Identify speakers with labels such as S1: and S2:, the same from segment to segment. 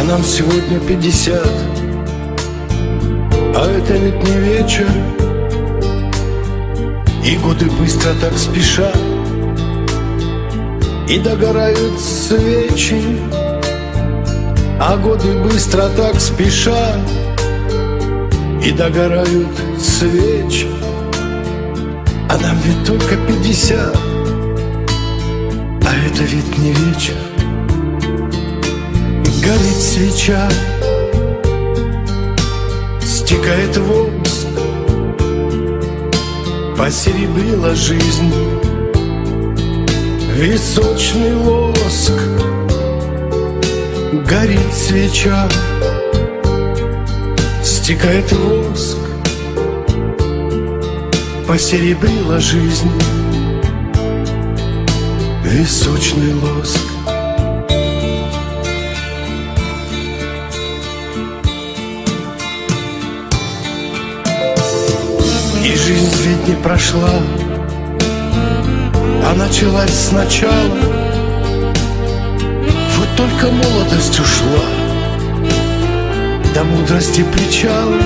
S1: А нам сегодня пятьдесят. А это ведь не вечер. И годы быстро так спешат. И догорают свечи А годы быстро так спешат. И догорают свечи А нам ведь только пятьдесят. А это ведь не вечер Горит свеча Стекает воск Посеребрила жизнь Височный лоск Горит свеча Стекает воск Посеребрила жизнь Височный лоск ведь не прошла. А началась сначала. Вот только молодость ушла. До мудрости причала.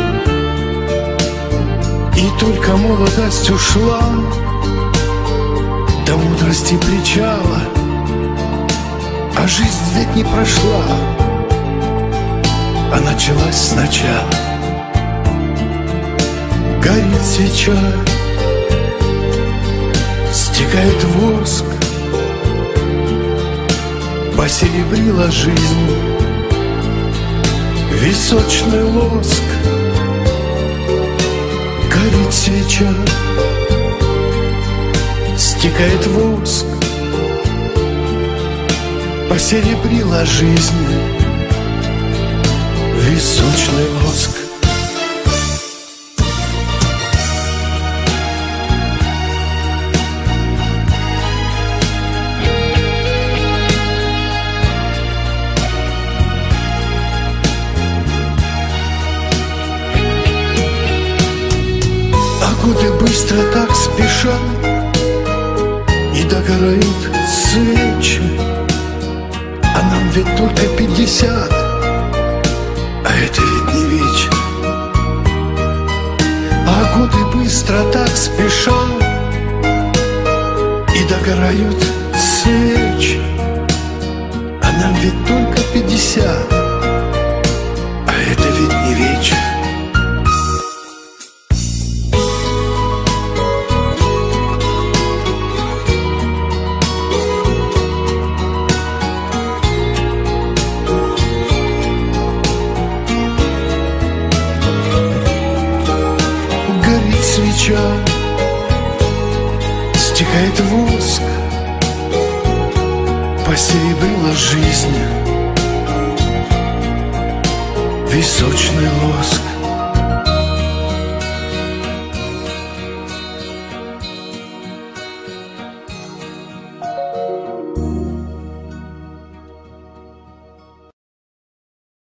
S1: И только молодость ушла. До мудрости причала. А жизнь ведь не прошла. А началась сначала. Горит свеча, стекает воск, Посеребрила жизнь. Височный лоск. Горит свеча, стекает воск, Посеребрила жизнь. Височный лоск быстро так спешат И догорают свечи. А нам ведь только пятьдесят А это ведь не вечер. А годы быстро так спешат И догорают свечи. А нам ведь только пятьдесят А это ведь не вечер свеча, стекает воск, посеребрила жизнь, височный лоск.